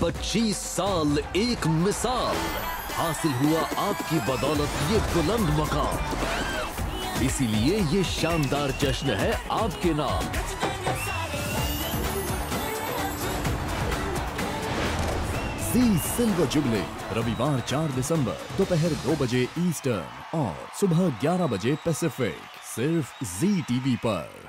25 साल एक मिसाल। हासिल हुआ आपकी बदौलत ये बुलंद मकाम। इसीलिए ये शानदार जश्न है आपके नाम। जी सिल्वर जुबले, रविवार 4 दिसंबर, दोपहर दो बजे ईस्टर्न और सुबह 11 बजे पैसिफिक, सिर्फ़ जी टीवी पर।